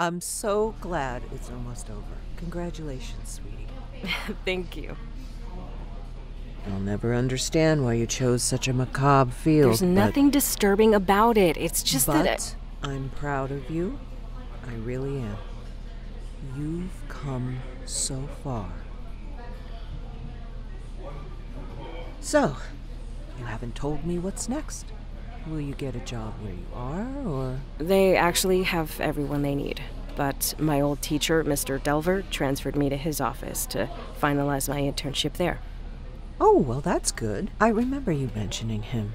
I'm so glad it's almost over. Congratulations, sweetie. Thank you. I'll never understand why you chose such a macabre field. There's nothing disturbing about it. It's just but that. I... I'm proud of you. I really am. You've come so far. So, you haven't told me what's next. Will you get a job where you are, or? They actually have everyone they need. But my old teacher, Mr. Delver, transferred me to his office to finalize my internship there. Oh, well, that's good. I remember you mentioning him.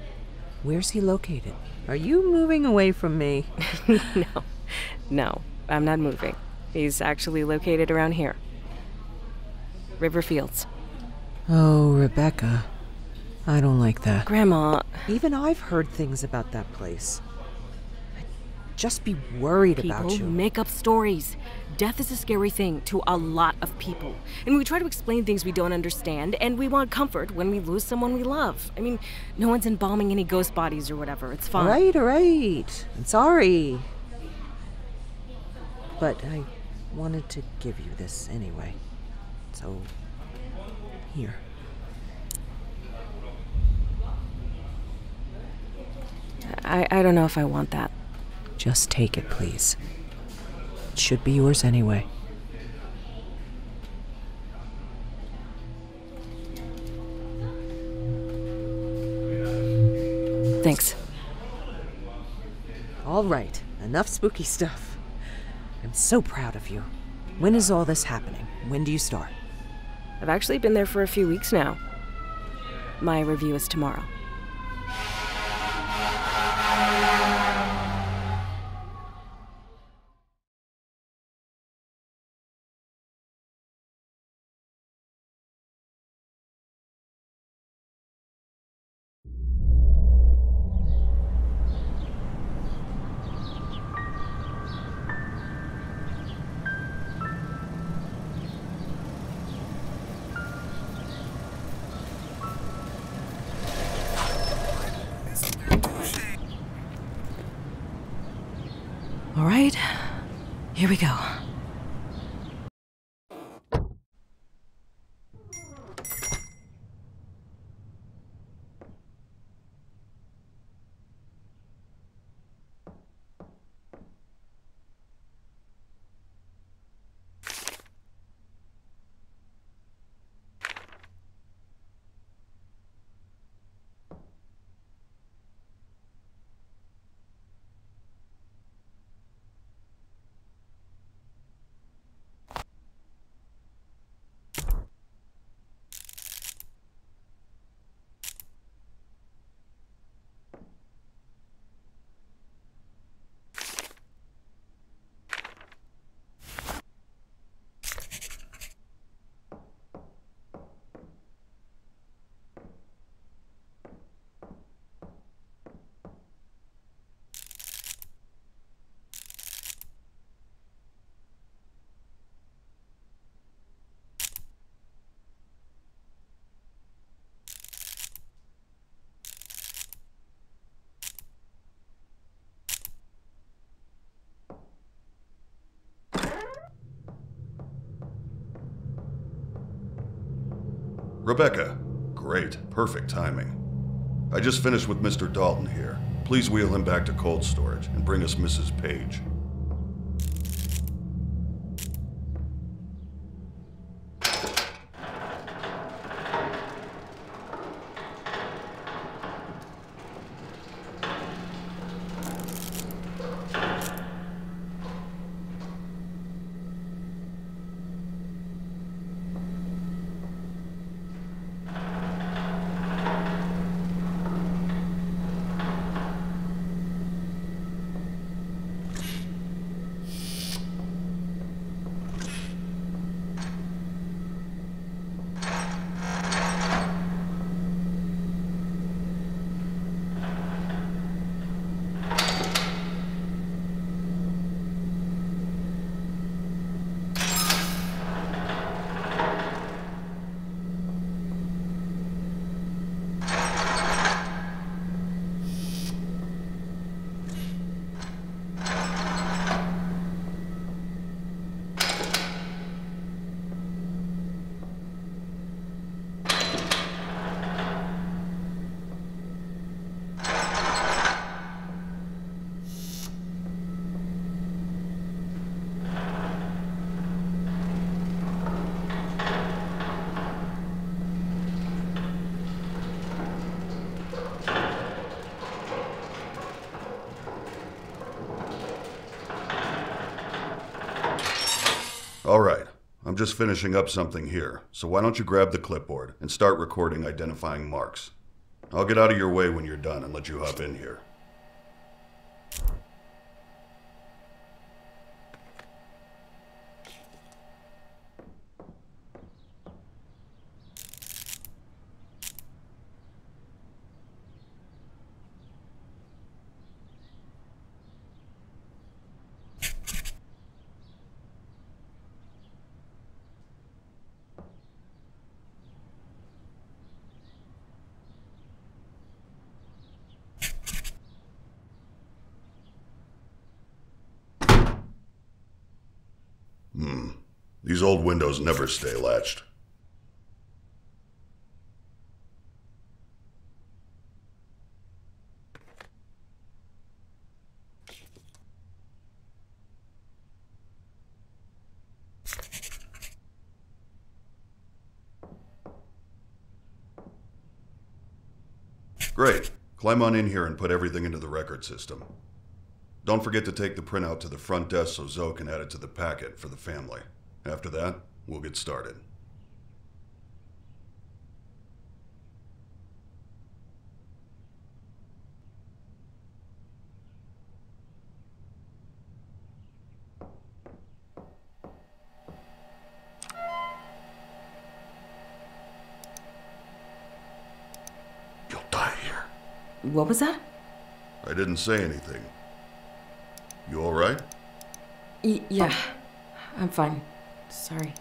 Where's he located? Are you moving away from me? no. No, I'm not moving. He's actually located around here. Riverfields. Oh, Rebecca. I don't like that. Grandma. Even I've heard things about that place. I'd just be worried people about you. People make up stories. Death is a scary thing to a lot of people. And we try to explain things we don't understand, and we want comfort when we lose someone we love. I mean, no one's embalming any ghost bodies or whatever. It's fine. All right, all right. I'm sorry. But I wanted to give you this anyway. So, here. I, I don't know if I want that. Just take it, please. It should be yours anyway. Thanks. All right, enough spooky stuff. I'm so proud of you. When is all this happening? When do you start? I've actually been there for a few weeks now. My review is tomorrow. Rebecca. Great. Perfect timing. I just finished with Mr. Dalton here. Please wheel him back to cold storage and bring us Mrs. Page. Just finishing up something here, so why don't you grab the clipboard and start recording identifying marks? I'll get out of your way when you're done and let you hop in here. Hmm. These old windows stay latched. Great. Climb on in here and put everything into the record system. Don't forget to take the printout to the front desk so Zoe can add it to the packet for the family. After that, we'll get started. You'll die here. What was that? I didn't say anything. You alright? Y- yeah, I'm fine. Sorry.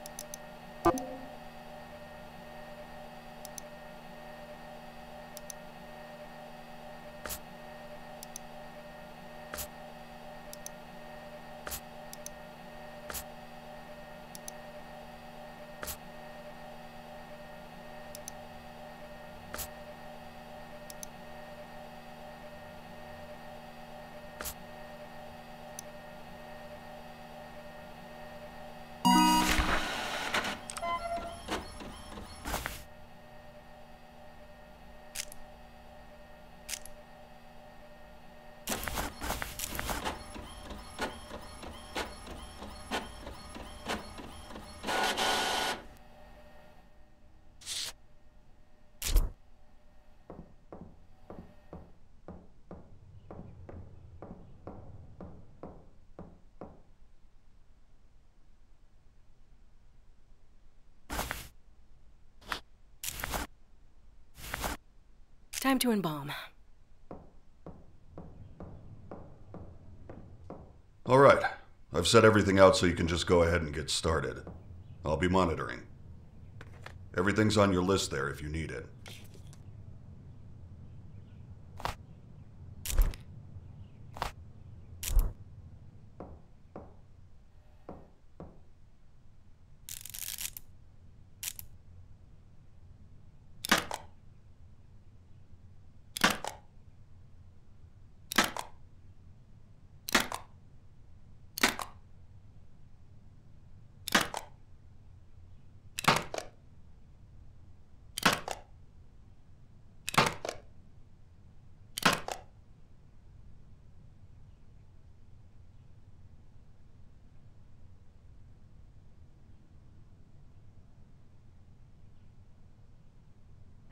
To embalm. Alright. I've set everything out so you can just go ahead and get started. I'll be monitoring. Everything's on your list there if you need it.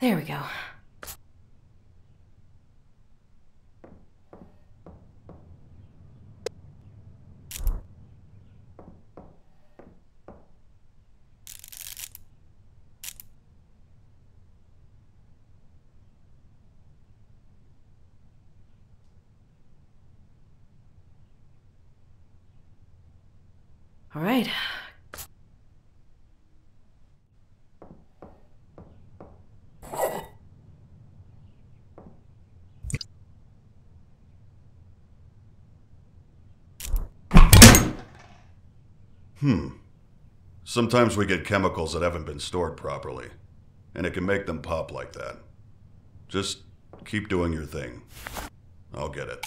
There we go. All right. Hmm. Sometimes we get chemicals that haven't been stored properly, and it can make them pop like that. Just keep doing your thing. I'll get it.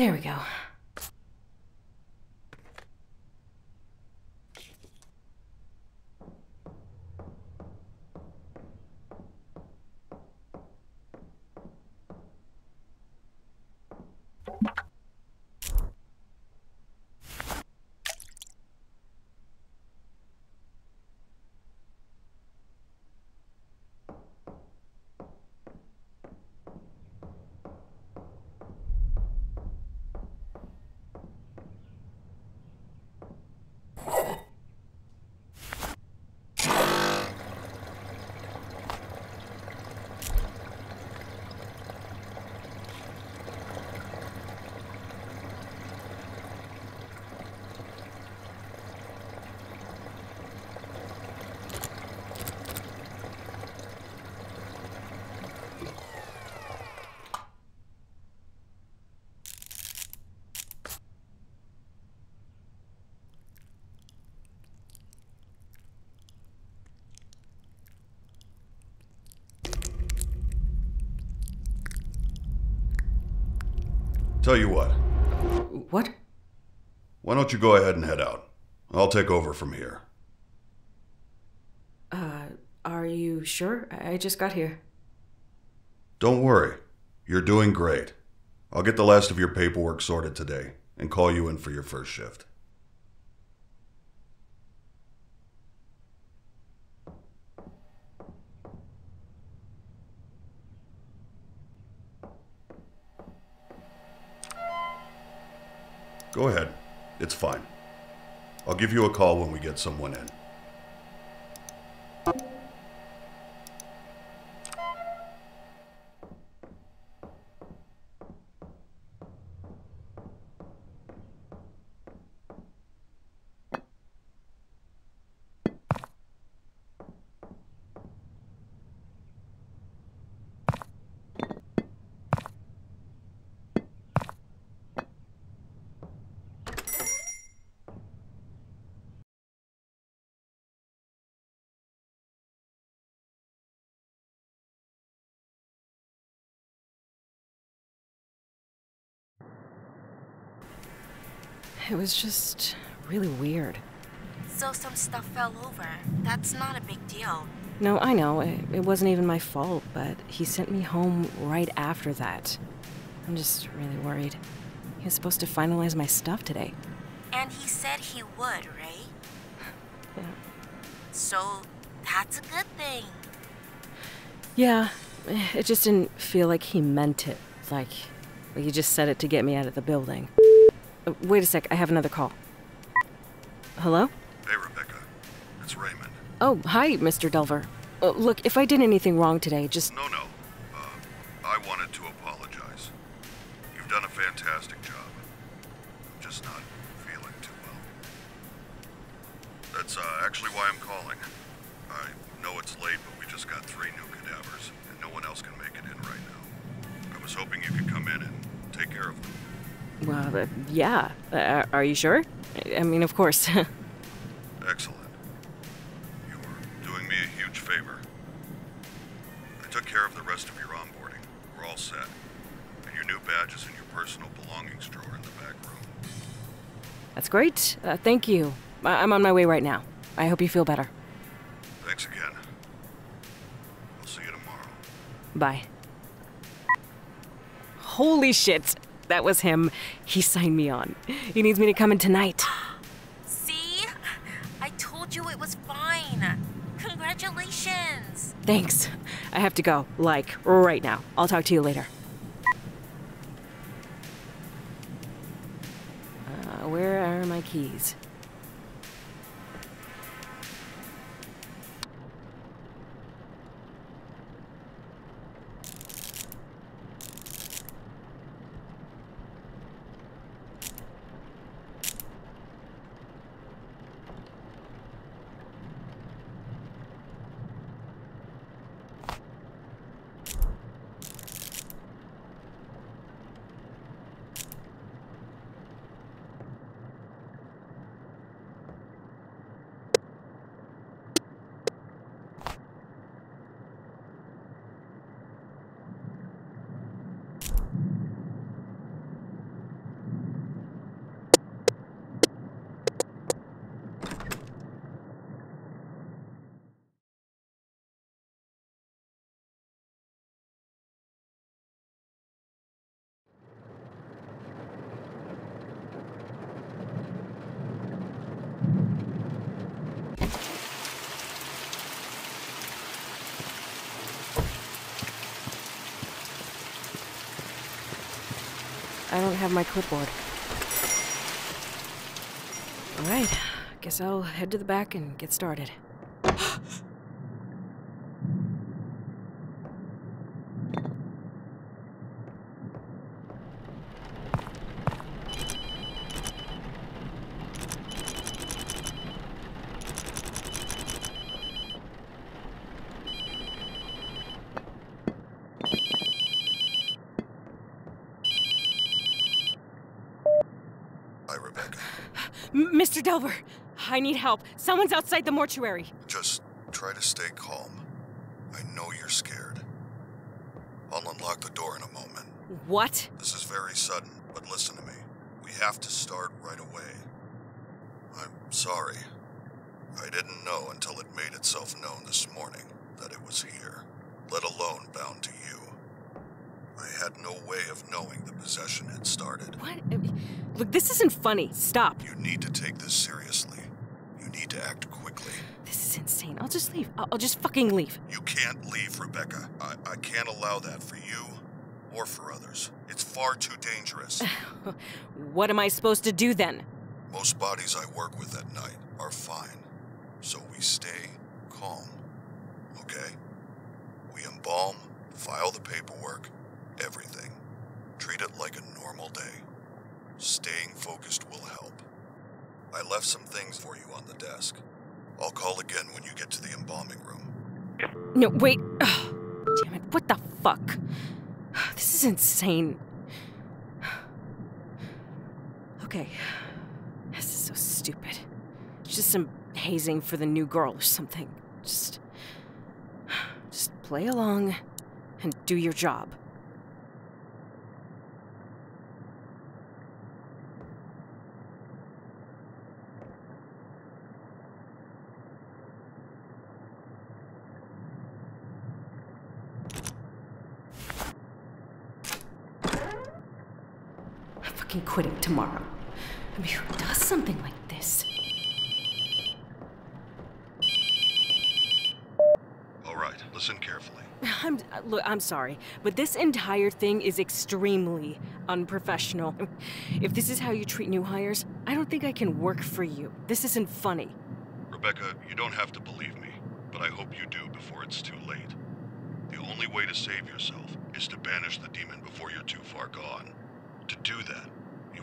There we go. Tell you what, What? why don't you go ahead and head out? I'll take over from here. Uh, are you sure? I I just got here. Don't worry, you're doing great. I'll get the last of your paperwork sorted today and call you in for your first shift. Go ahead. It's fine. I'll give you a call when we get someone in. It was just really weird. So some stuff fell over. That's not a big deal. No, I know. It, it wasn't even my fault, but he sent me home right after that. I'm just really worried. He was supposed to finalize my stuff today. And he said he would, right? Yeah. So that's a good thing. Yeah, it just didn't feel like he meant it. Like, like he just said it to get me out of the building. Uh, wait a sec, I have another call. Hello? Hey, Rebecca. It's Raymond. Oh, hi, Mr. Delver. Uh, look, if I did anything wrong today, just. No, no. Uh, yeah. Uh, are you sure? I mean, of course. Excellent. You're doing me a huge favor. I took care of the rest of your onboarding. We're all set. And your new badge is in your personal belongings drawer in the back room. That's great. Uh, thank you. I- I'm on my way right now. I hope you feel better. Thanks again. I'll see you tomorrow. Bye. Holy shit! That was him. He signed me on. He needs me to come in tonight. See? I told you it was fine. Congratulations. Thanks. I have to go, like, right now. I'll talk to you later. Uh, where are my keys? My clipboard. Alright, guess I'll head to the back and get started. Hi, Rebecca. M- Mr. Delver, I need help. Someone's outside the mortuary. Just try to stay calm. I know you're scared. I'll unlock the door in a moment. What? This is very sudden, but listen to me. We have to start right away. I'm sorry. I didn't know until it made itself known this morning that it was here, let alone bound to you. I had no way of knowing the possession had started. What? Look, this isn't funny. Stop. You need to take this seriously. Need to act quickly. This is insane. I'll just leave. I'll, I'll just fucking leave. You can't leave, Rebecca. I, I can't allow that for you or for others. It's far too dangerous. What am I supposed to do then? Most bodies I work with at night are fine, so we stay calm. Okay? We embalm, file the paperwork, everything. Treat it like a normal day. Staying focused will help. I left some things for you on the desk. I'll call again when you get to the embalming room. No, wait. Ugh, damn it. What the fuck? This is insane. Okay. This is so stupid. It's just some hazing for the new girl or something. Just. Just play along and do your job. I'm fucking quitting tomorrow. I mean, who does something like this? All right, listen carefully. I'm uh, look. I'm sorry, but this entire thing is extremely unprofessional. If this is how you treat new hires, I don't think I can work for you. This isn't funny. Rebecca, you don't have to believe me, but I hope you do before it's too late. The only way to save yourself is to banish the demon before you're too far gone. To do that,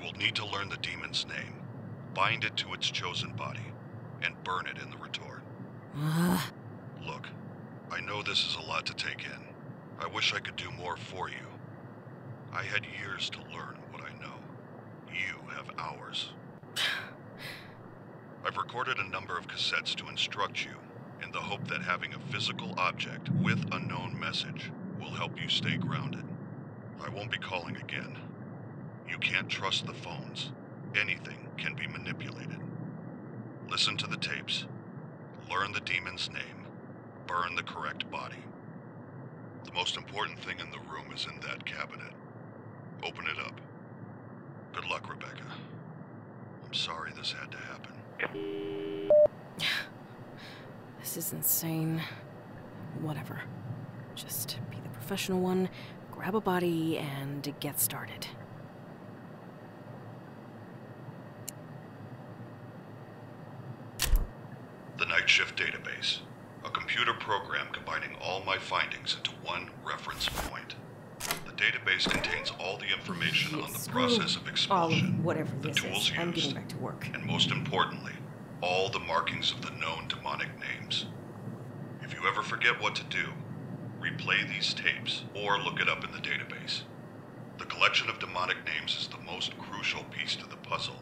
will need to learn the demon's name, bind it to its chosen body, and burn it in the retort. Uh, Look, I know this is a lot to take in. I wish I could do more for you. I had years to learn what I know. You have hours. I've recorded a number of cassettes to instruct you in the hope that having a physical object with a known message will help you stay grounded. I won't be calling again. You can't trust the phones. Anything can be manipulated. Listen to the tapes. Learn the demon's name. Burn the correct body. The most important thing in the room is in that cabinet. Open it up. Good luck, Rebecca. I'm sorry this had to happen. this is insane. Whatever. Just be the professional one, grab a body, and get started. The Night Shift Database. A computer program combining all my findings into one reference point. The database contains all the information on the process of all of expulsion, whatever the this tools is. Used, back to work. and most importantly, all the markings of the known demonic names. If you ever forget what to do, replay these tapes or look it up in the database. The collection of demonic names is the most crucial piece to the puzzle.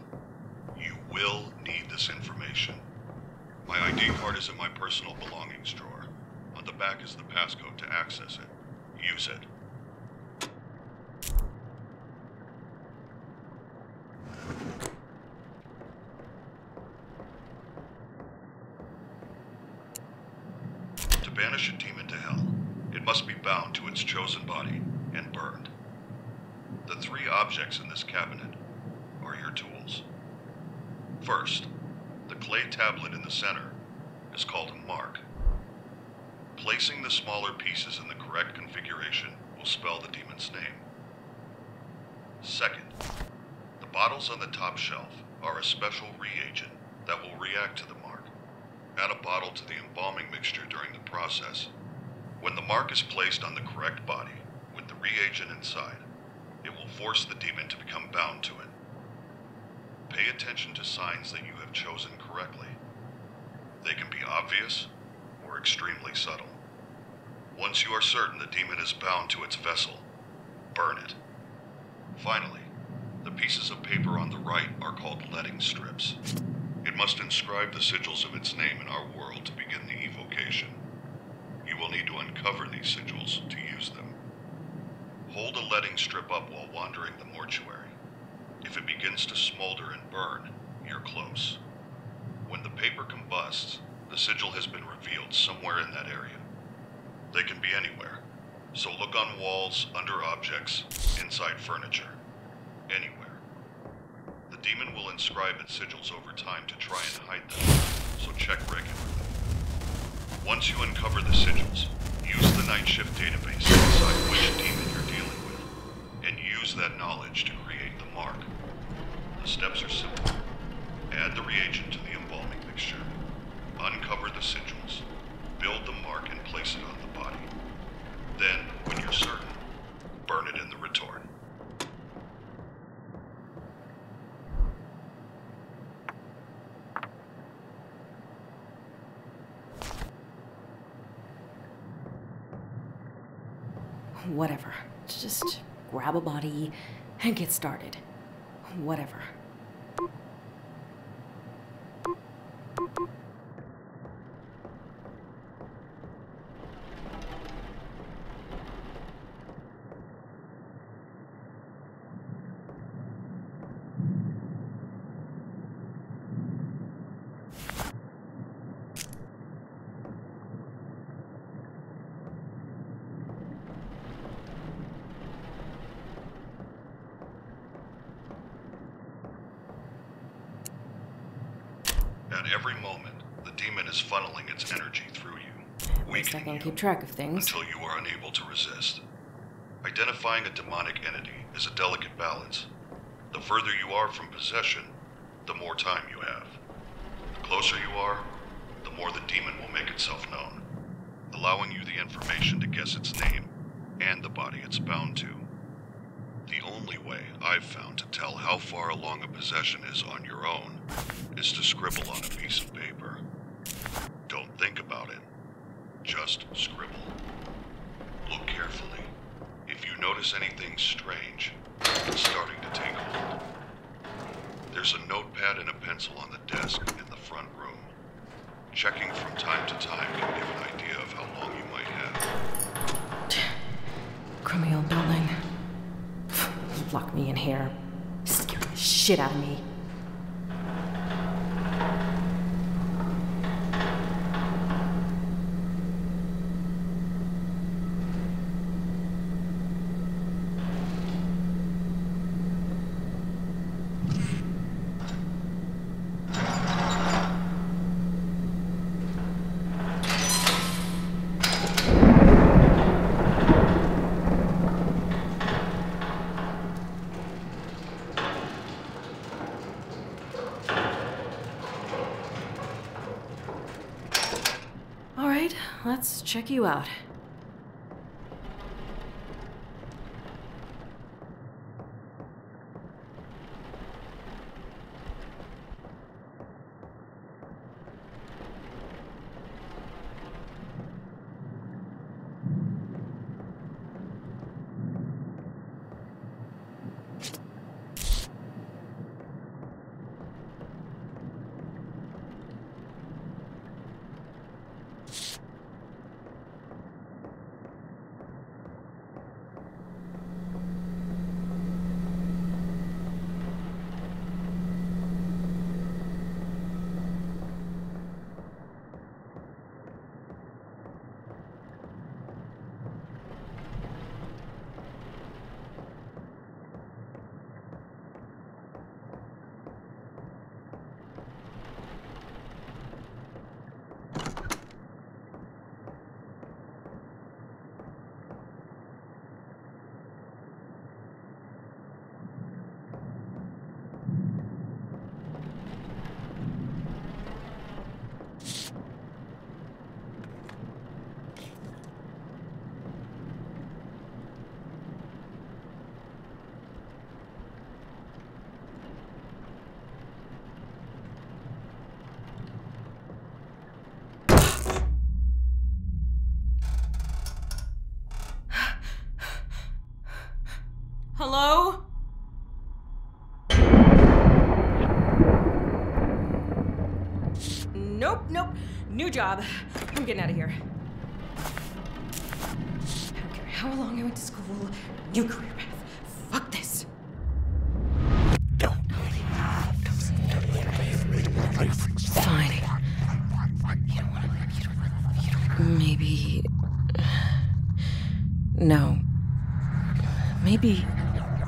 You will need this information. My ID card is in my personal belongings drawer. On the back is the passcode to access it. Use it. To banish a demon to hell, it must be bound to its chosen body and burned. The three objects in this cabinet are your tools. First, the clay tablet in the center is called a mark. Placing the smaller pieces in the correct configuration will spell the demon's name. Second, the bottles on the top shelf are a special reagent that will react to the mark. Add a bottle to the embalming mixture during the process. When the mark is placed on the correct body with the reagent inside, it will force the demon to become bound to it. Pay attention to signs that you have chosen correctly. They can be obvious or extremely subtle. Once you are certain the demon is bound to its vessel, burn it. Finally, the pieces of paper on the right are called letting strips. It must inscribe the sigils of its name in our world to begin the evocation. You will need to uncover these sigils to use them. Hold a letting strip up while wandering the mortuary. If it begins to smolder and burn, you're close. When the paper combusts, the sigil has been revealed somewhere in that area. They can be anywhere, so look on walls, under objects, inside furniture. Anywhere. The demon will inscribe its sigils over time to try and hide them, so check regularly. Once you uncover the sigils, use the night shift database to decide which demon you're dealing with, and use that knowledge to create the mark. The steps are simple. Add the reagent to the embalming mixture. Uncover the sigils. Build the mark and place it on the body. Then, when you're certain, burn it in the retort. Whatever. Just grab a body and get started. Whatever. At every moment, the demon is funneling its energy through you, At least I weakening can you keep track of things. until you are unable to resist. Identifying a demonic entity is a delicate balance. The further you are from possession, the more time you have. The closer you are, the more the demon will make itself known, allowing you the information to guess its name and the body it's bound to. The only way I've found to tell how far along a possession is on your own is to scribble on a piece of paper. Don't think about it. Just scribble. Look carefully. If you notice anything strange, it's starting to take hold. There's a notepad and a pencil on the desk in the front room. Checking from time to time can give an idea of how long you might have. Crummy old building. Lock me in here. Scare the shit out of me. All right, let's check you out. Job. I'm getting out of here. I don't care how long I went to school. New career path. Fuck this. Don't want to leave. You don't want to leave. You don't Maybe. No. Maybe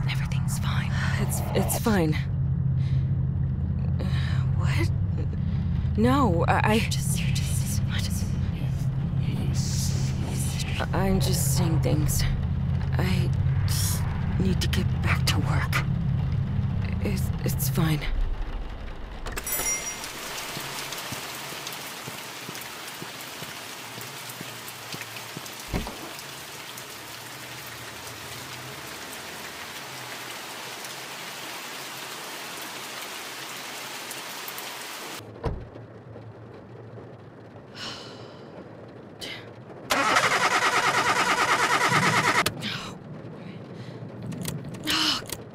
everything's fine. It's it's fine. What? No, I. I just, I'm just saying things. I need to get back to work. It's, it's fine.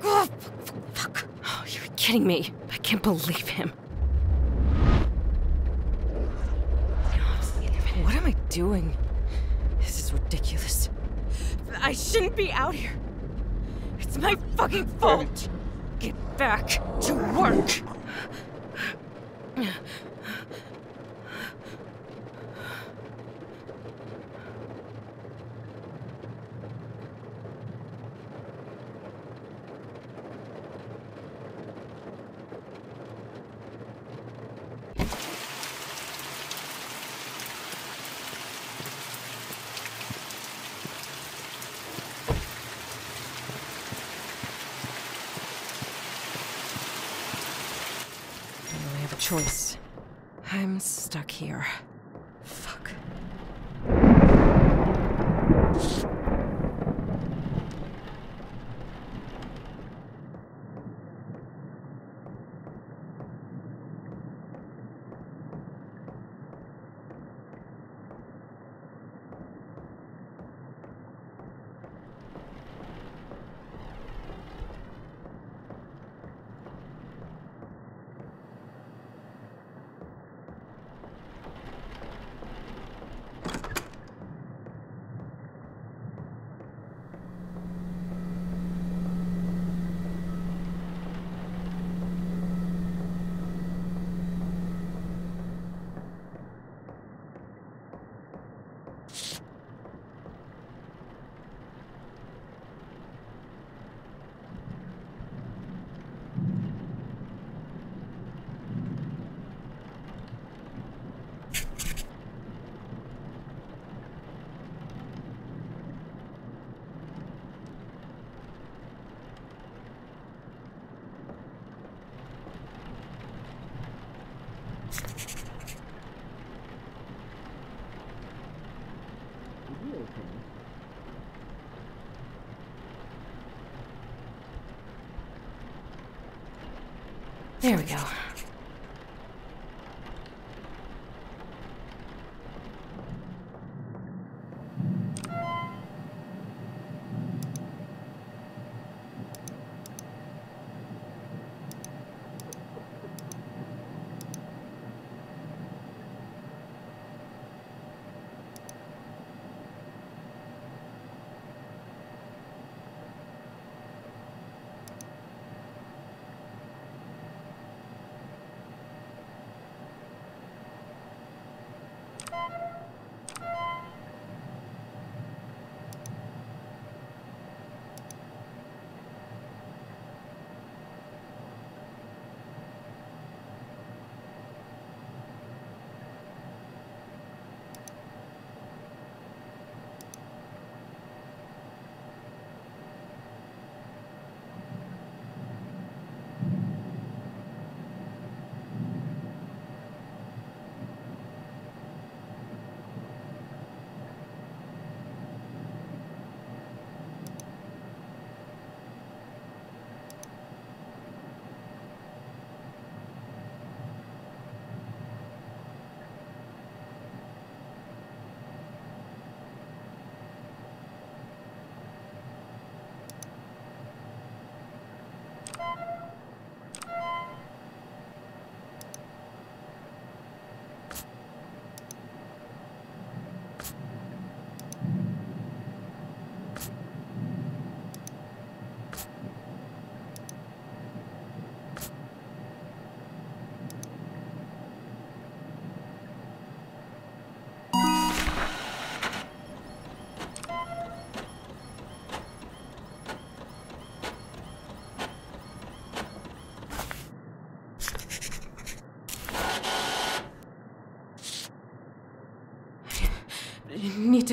Oh, fuck. Oh, you're kidding me. I can't believe him. What am I doing? This is ridiculous. I shouldn't be out here. It's my fucking fault. Get back to work. I don't really have a choice. I'm stuck here. Fuck. There we go.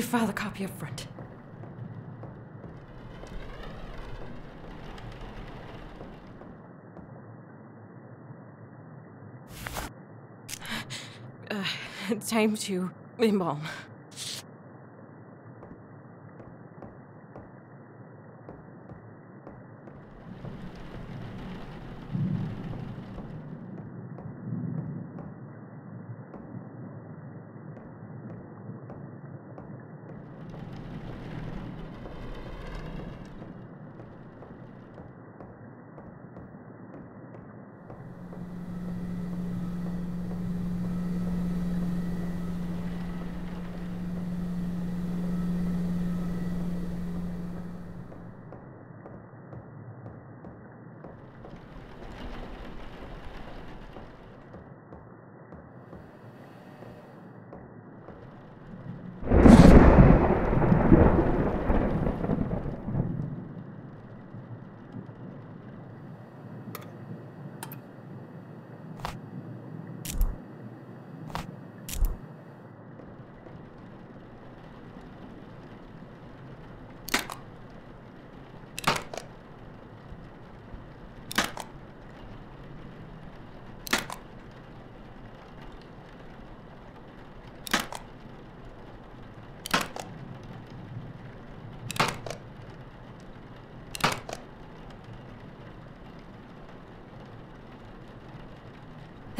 File the copy up front. Uh, time to embalm.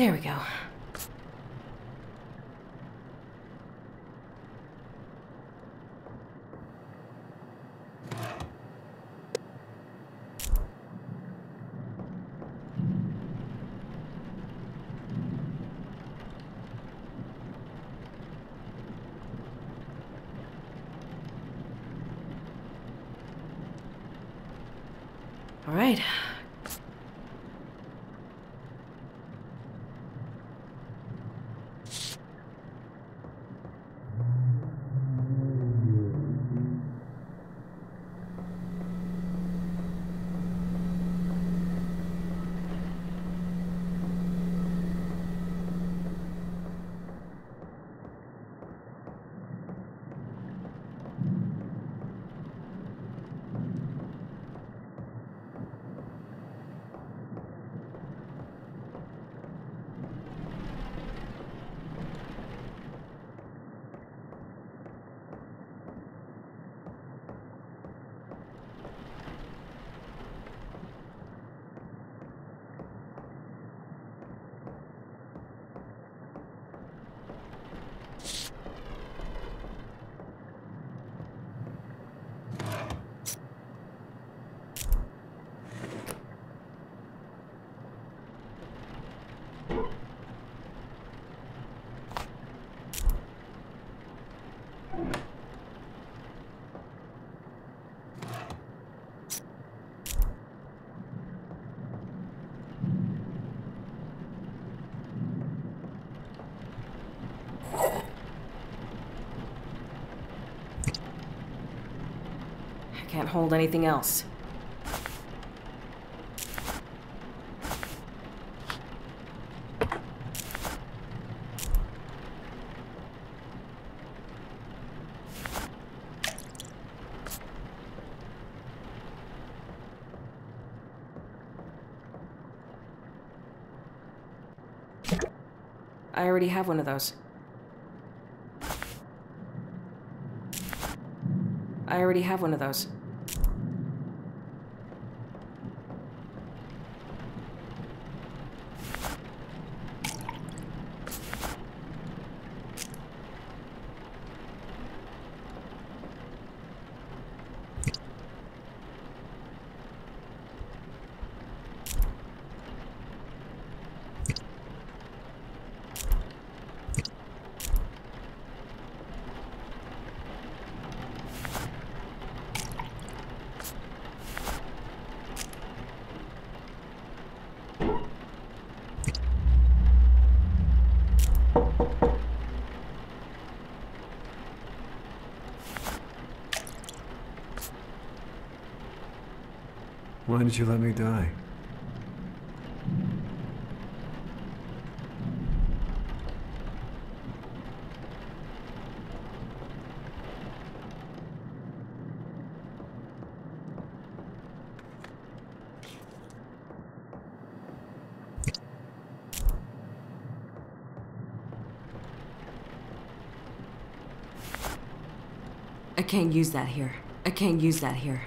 There we go. All right. Can't hold anything else. I already have one of those. I already have one of those. Why did you let me die? I can't use that here. I can't use that here.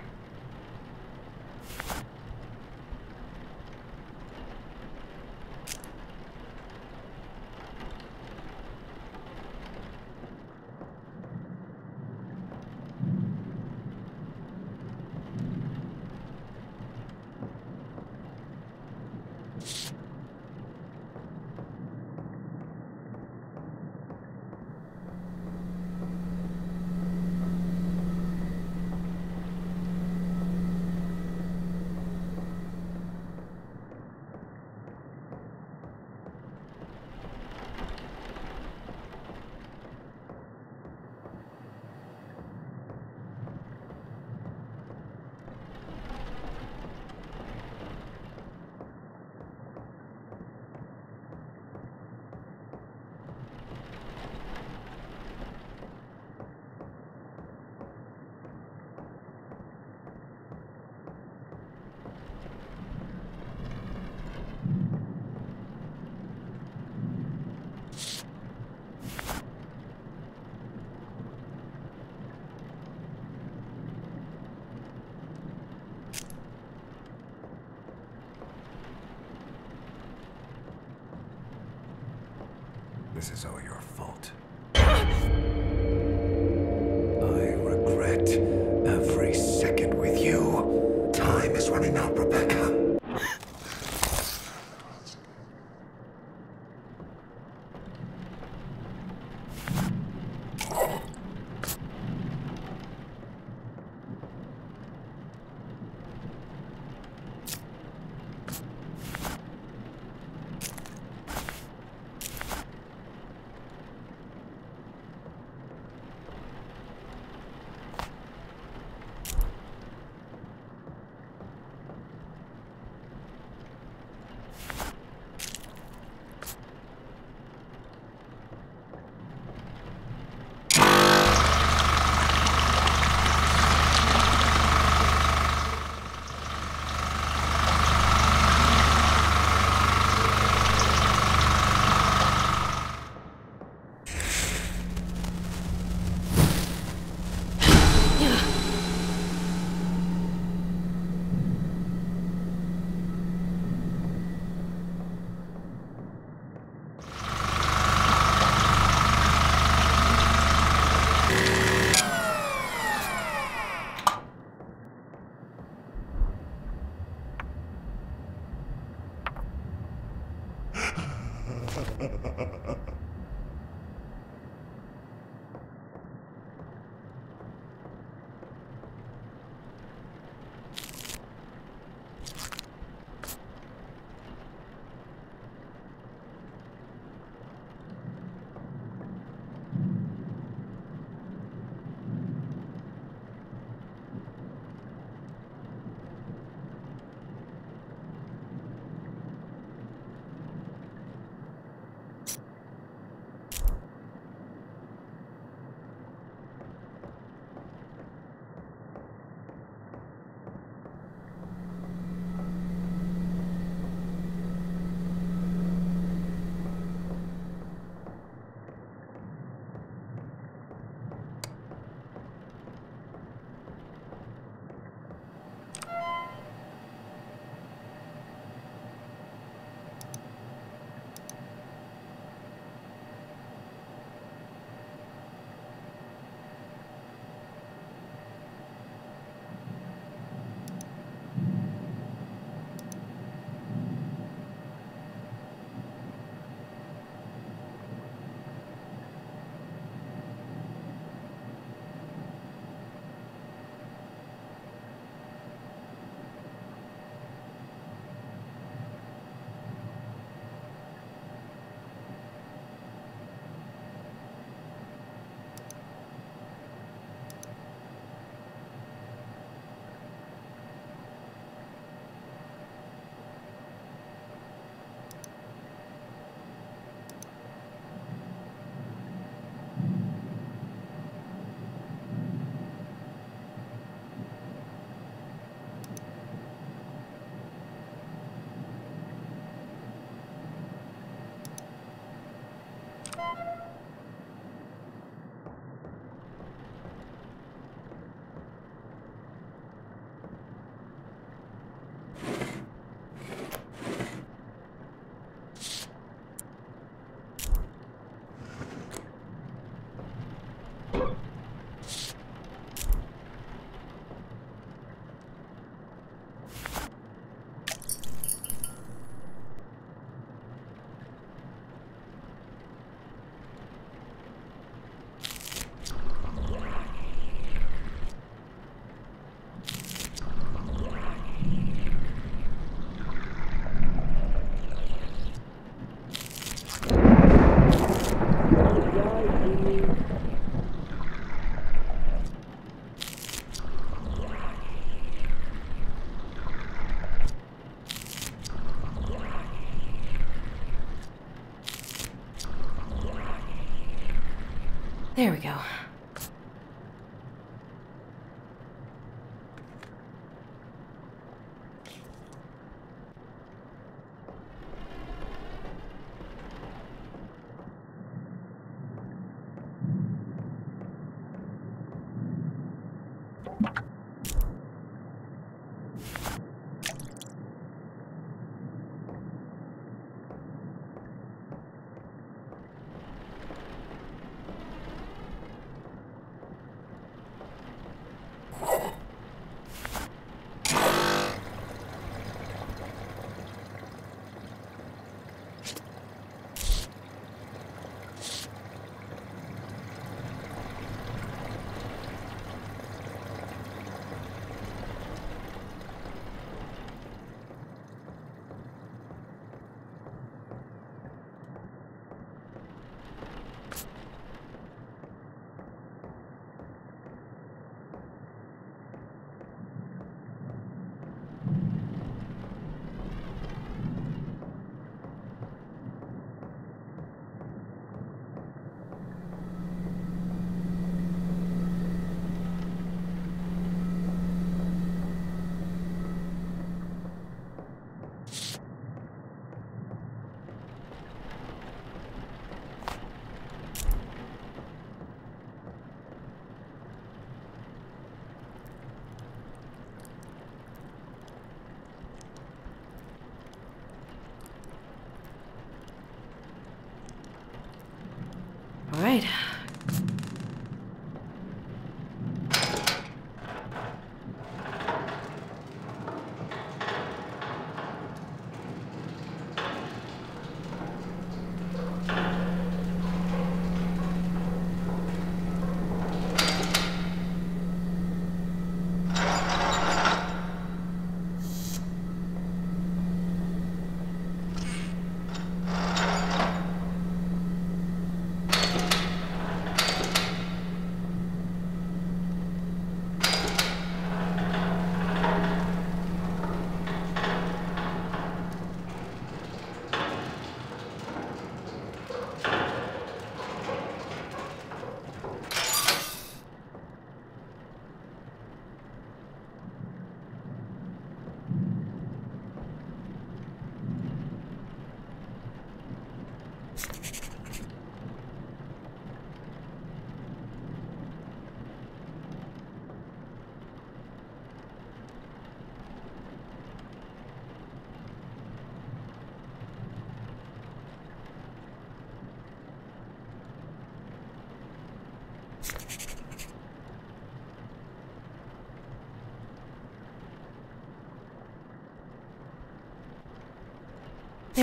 There we go.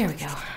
There we go.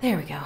There we go.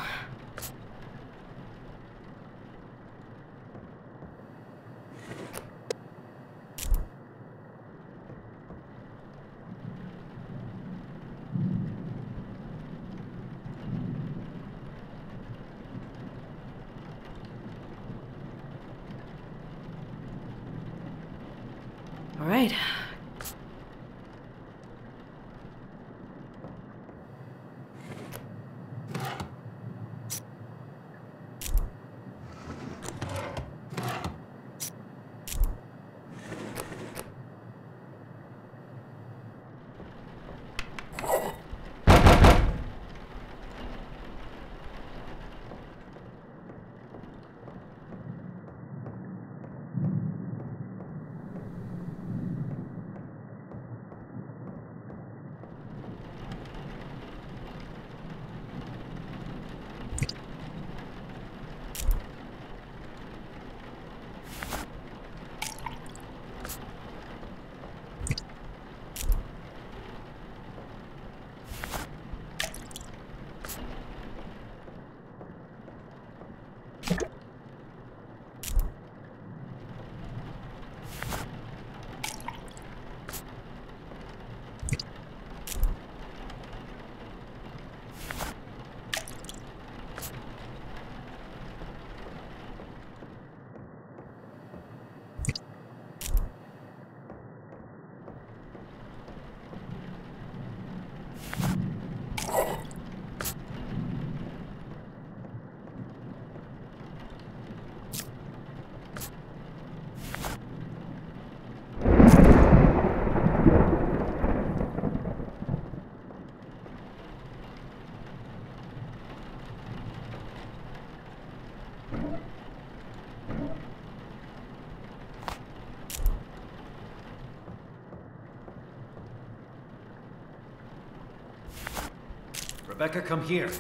Rebecca, come here.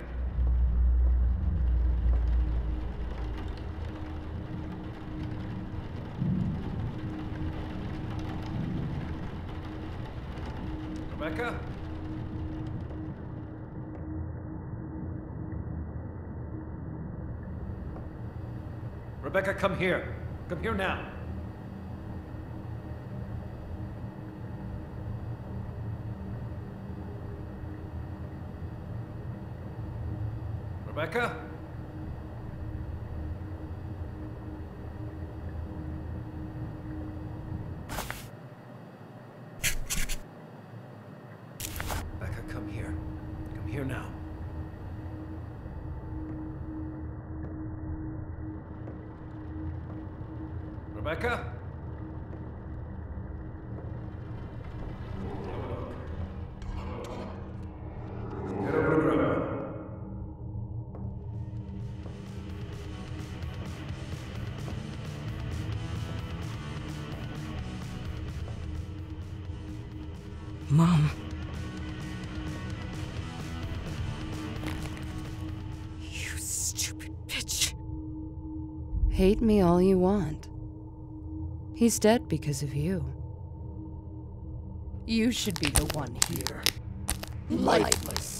Rebecca? Rebecca, come here. Come here now. Rebecca, He's dead because of you. You should be the one here. Lifeless.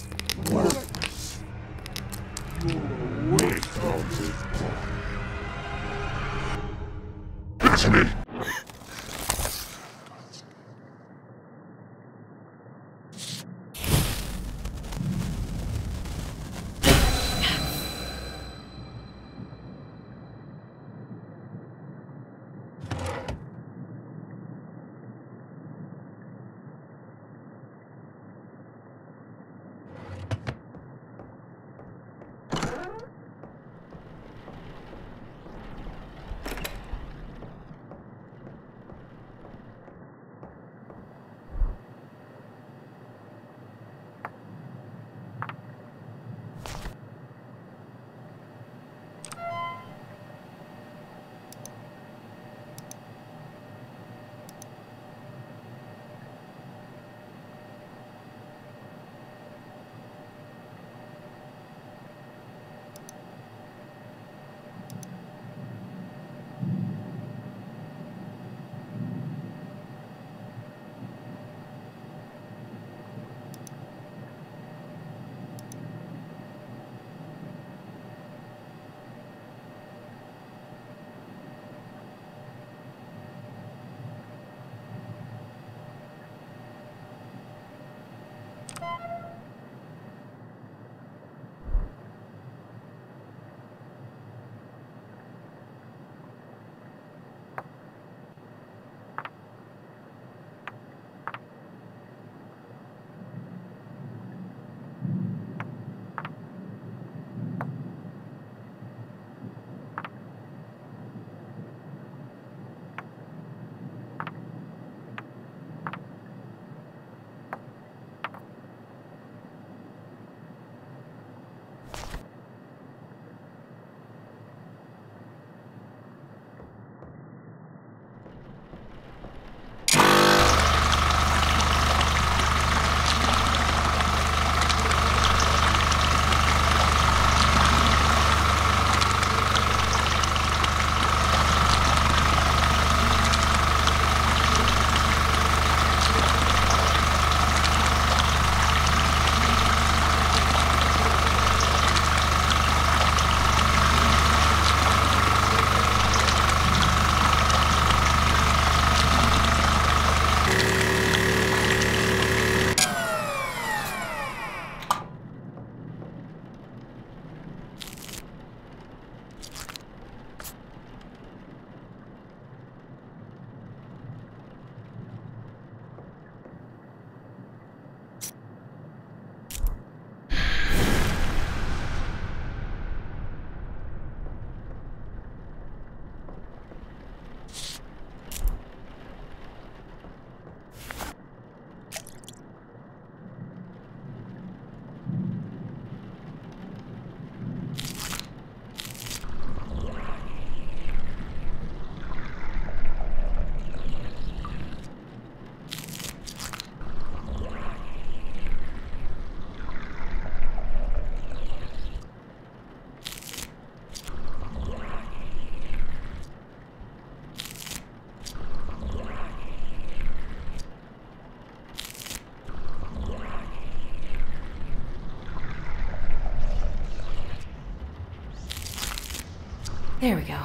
There we go.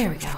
There we go.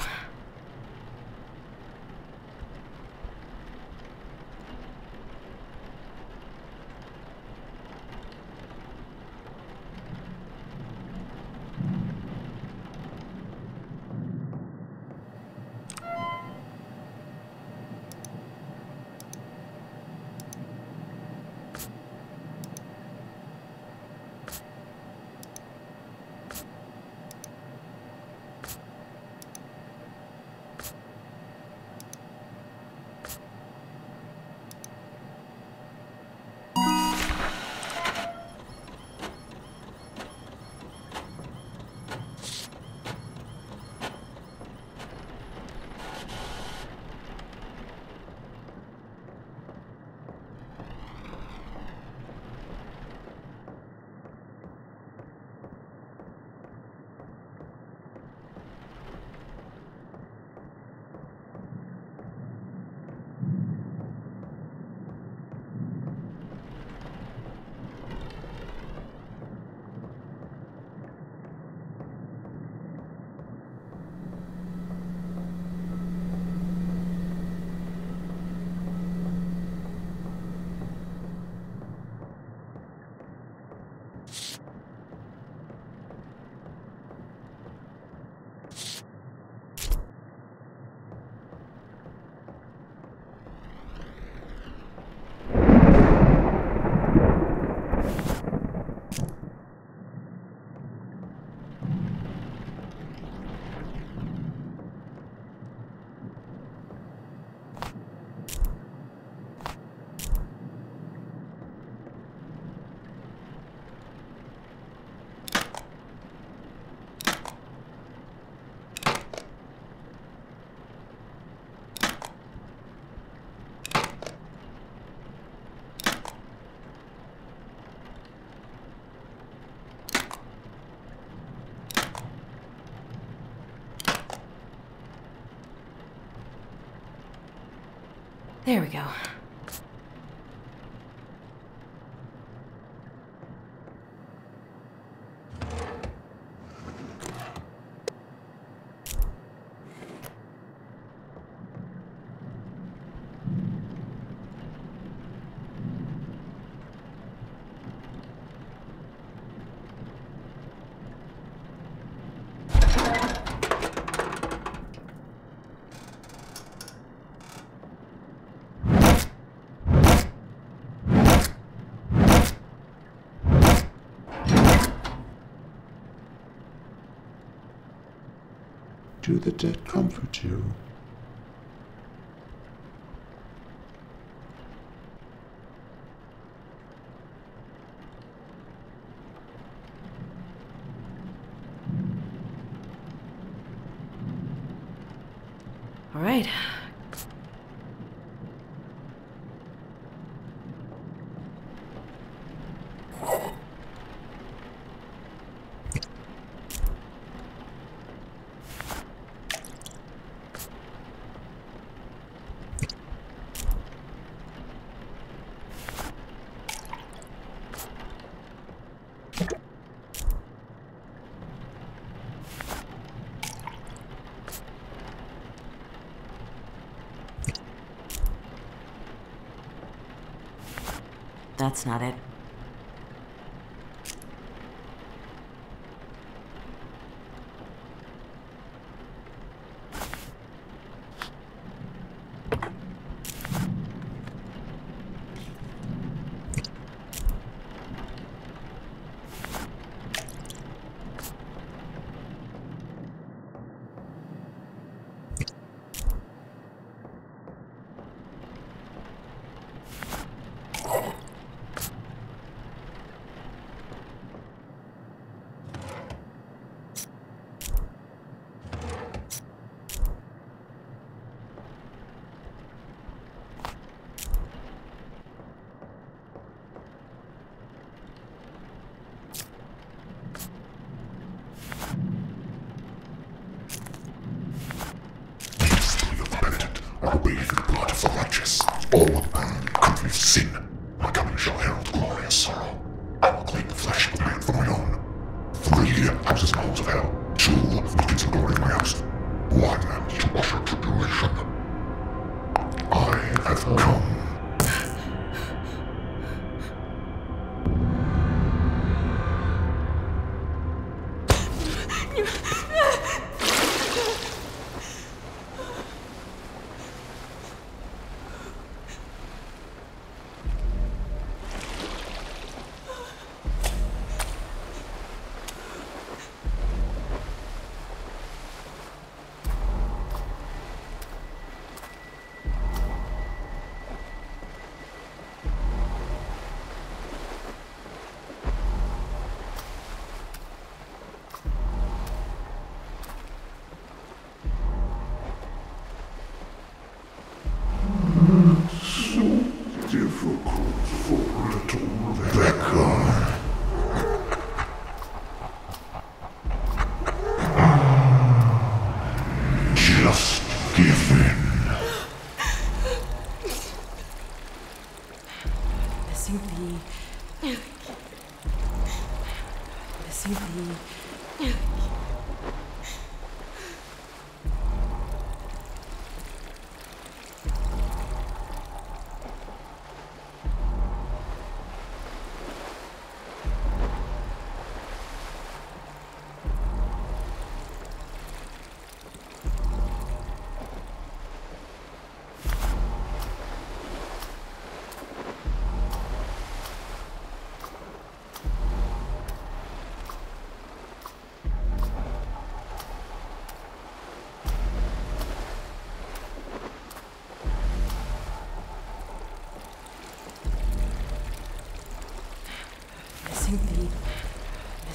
There we go. Do the dead comfort you? All right, That's not it.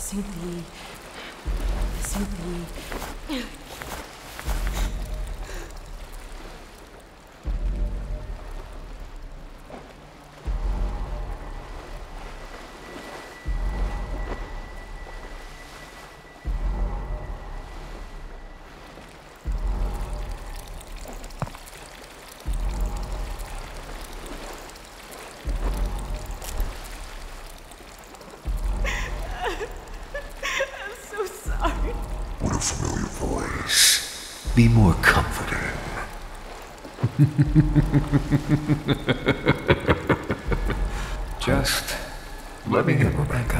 simply, simply be more comforting. Just let me in, Rebecca.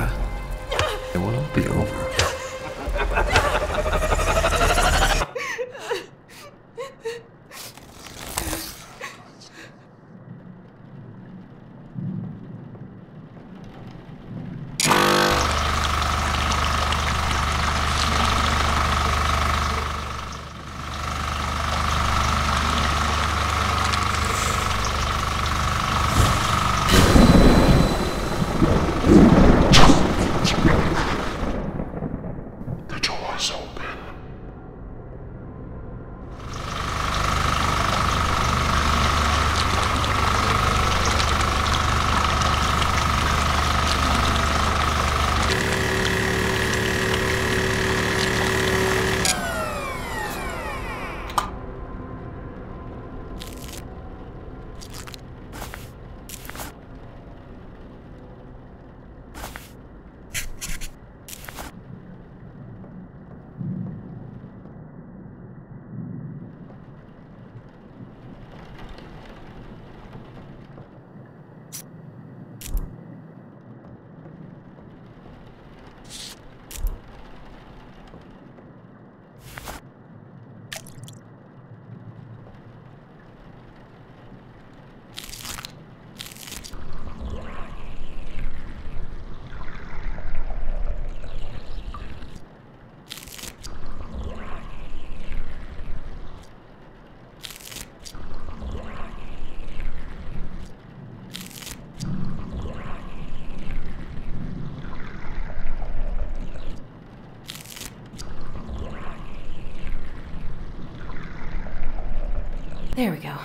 There we go.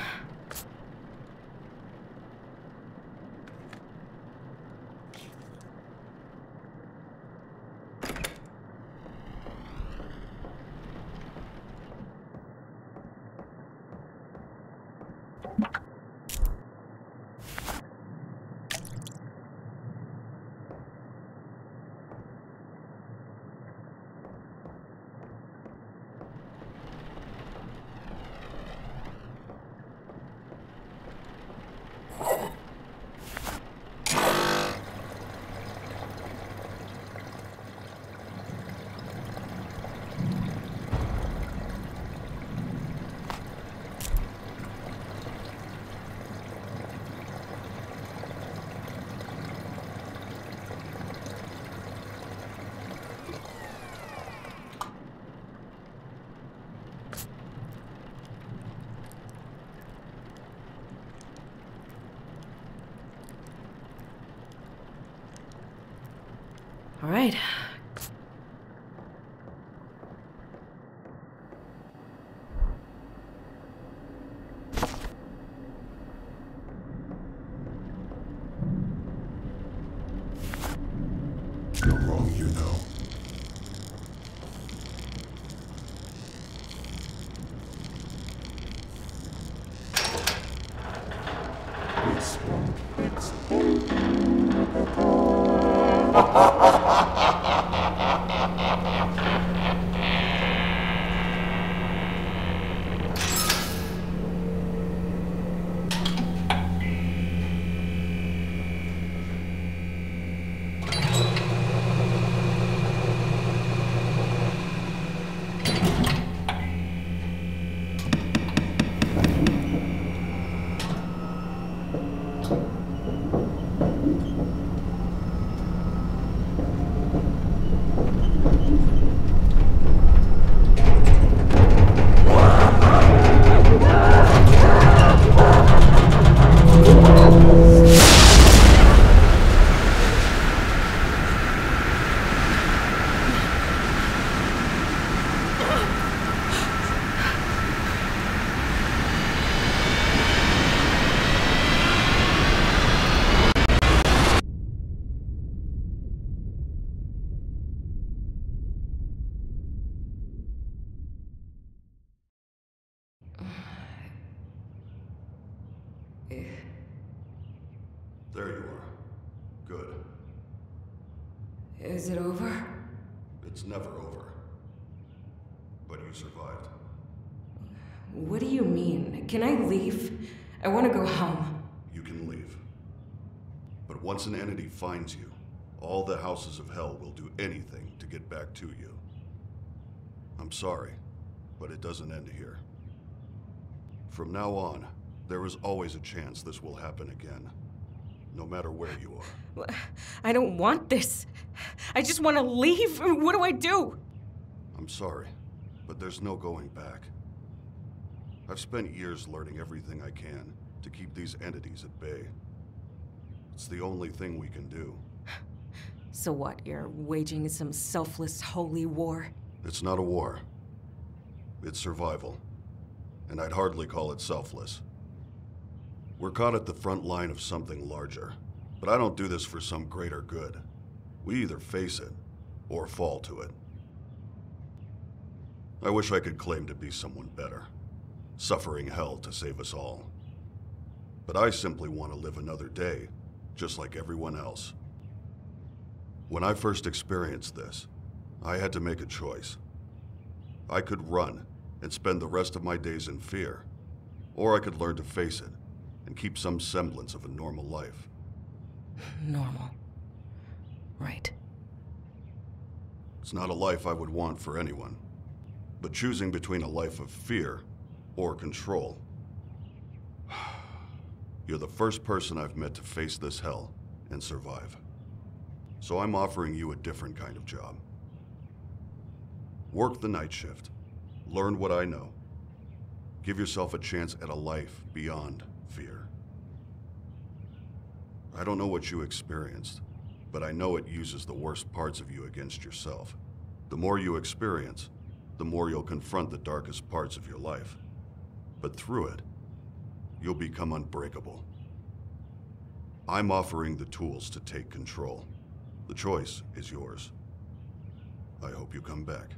All right, What do you mean? Can I leave? I want to go home. You can leave. But once an entity finds you, all the houses of hell will do anything to get back to you. I'm sorry, but it doesn't end here. From now on, there is always a chance this will happen again. No matter where you are. I don't want this. I just want to leave. What do I do? I'm sorry, but there's no going back. I've spent years learning everything I can to keep these entities at bay. It's the only thing we can do. So what? You're waging some selfless holy war? It's not a war. It's survival. And I'd hardly call it selfless. We're caught at the front line of something larger. But I don't do this for some greater good. We either face it, or fall to it. I wish I could claim to be someone better, suffering hell to save us all. But I simply want to live another day, just like everyone else. When I first experienced this, I had to make a choice. I could run and spend the rest of my days in fear, or I could learn to face it and keep some semblance of a normal life. Normal. Right. It's not a life I would want for anyone, but choosing between a life of fear or control. You're the first person I've met to face this hell and survive. So I'm offering you a different kind of job. Work the night shift. Learn what I know. Give yourself a chance at a life beyond fear. I don't know what you experienced, but I know it uses the worst parts of you against yourself. The more you experience, the more you'll confront the darkest parts of your life. But through it, you'll become unbreakable. I'm offering the tools to take control. The choice is yours. I hope you come back.